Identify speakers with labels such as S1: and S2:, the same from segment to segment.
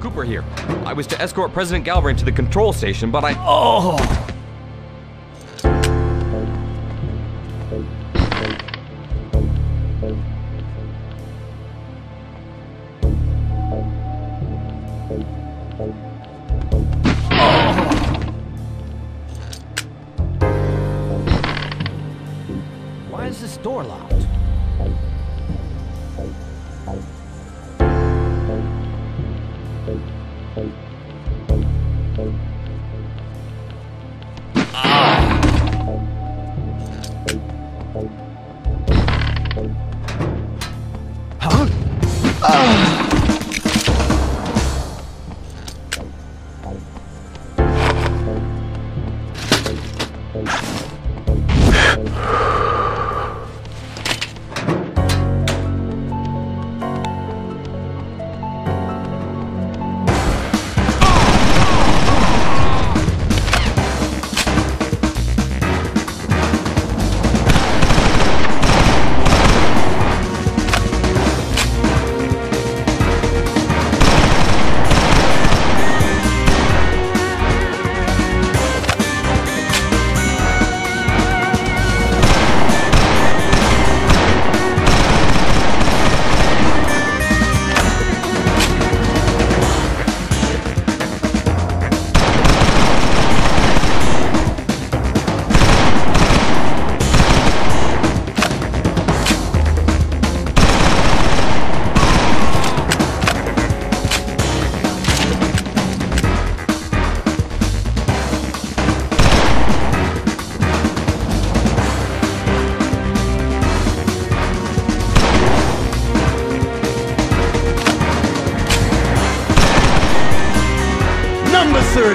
S1: Cooper here. I was to escort President Galbraith to the control station, but I.
S2: Oh! Why is this door locked? Huh?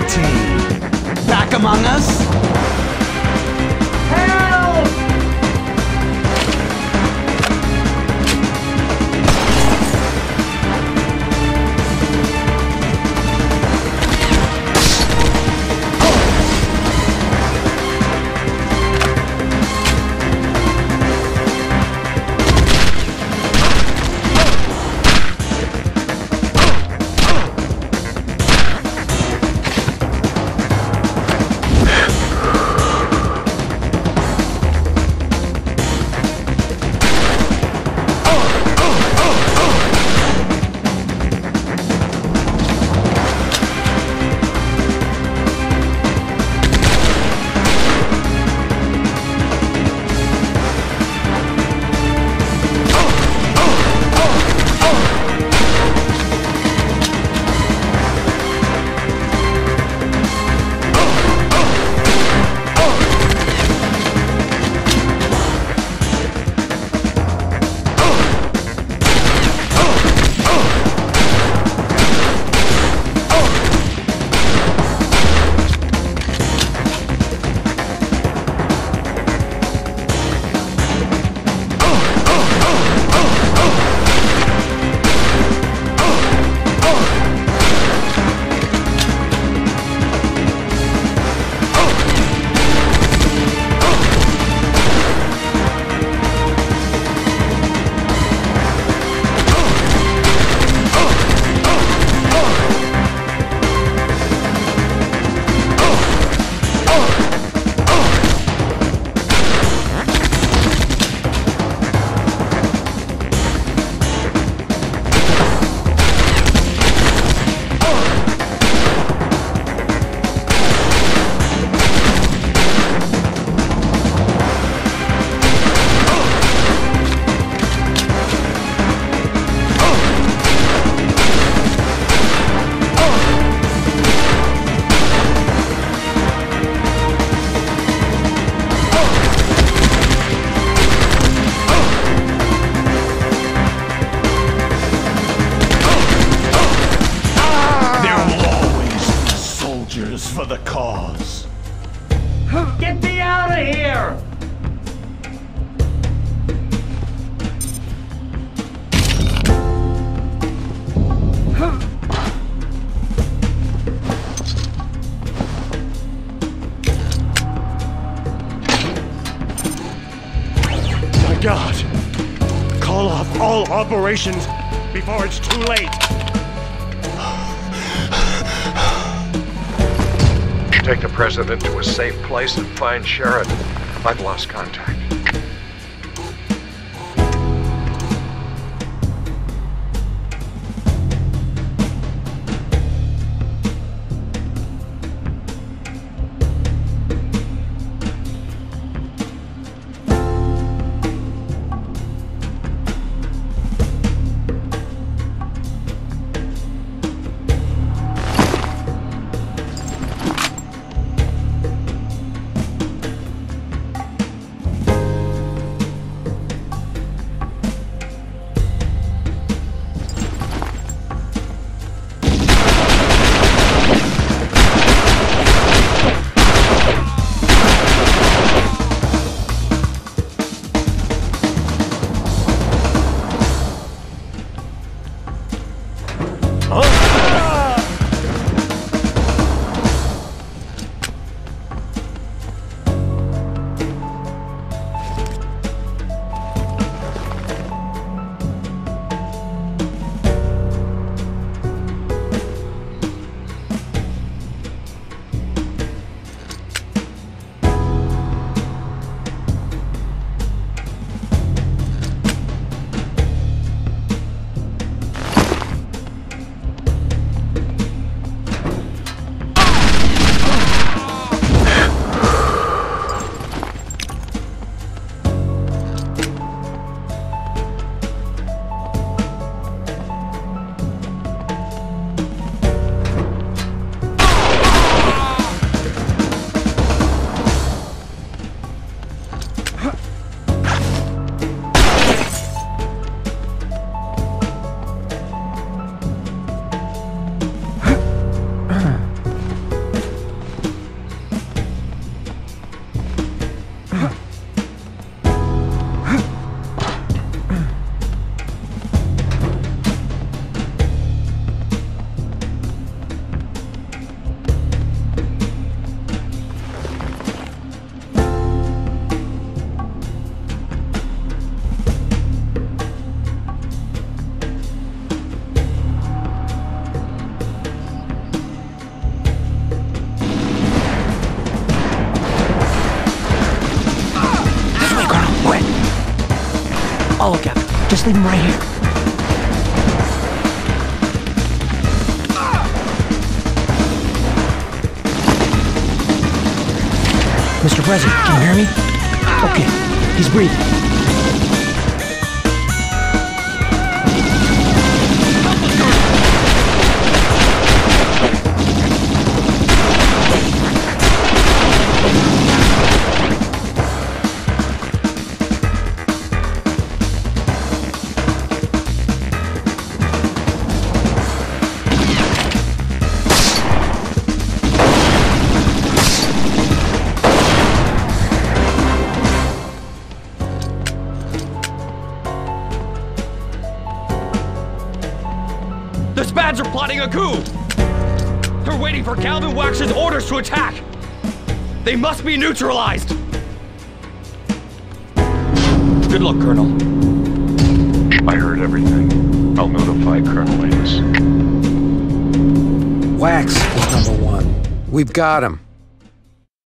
S2: 13. Back among us?
S3: operations before it's too late.
S4: Take the President to a safe place and find Sharon. I've lost contact.
S5: Just leave him right here. Mr. President, can you hear me? Okay, he's breathing.
S1: The Spads are plotting a coup! They're waiting for Calvin Wax's orders to attack! They must be neutralized! Good luck, Colonel.
S4: I heard everything. I'll notify Colonel Amos.
S6: Wax is number one. We've got him.